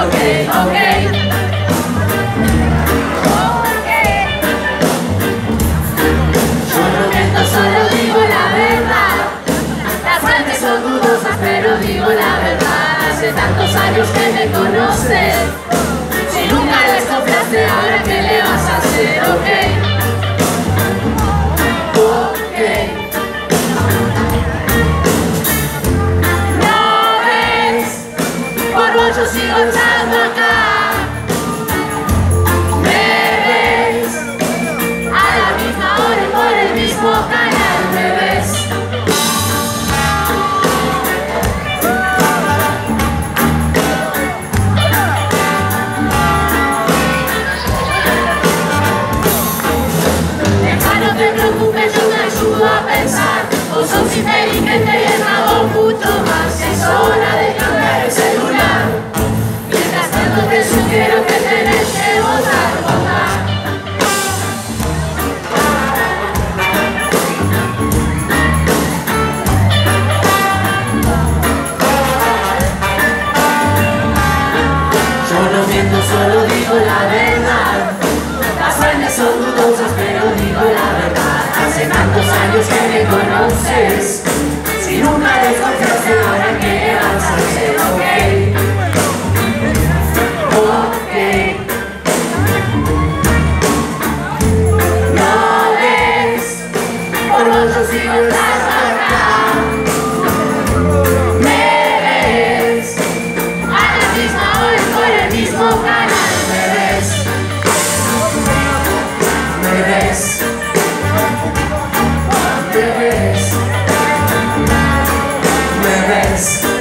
ok, ok. Yo prometo, solo digo la verdad. Las fuentes son dudosas, pero digo la verdad. Hace tantos años que me conoces. Si nunca desconfiaste, ahora qué le yo sigo estando acá. Me ves, a la misma hora y por el mismo canal me ves. Deja, no te preocupes, yo te ayudo a pensar. Vos sos y años que me conoces. Si nunca desconfiaste ahora que vas a hacer ok. Ok. No ves Por más yo sigo Yes.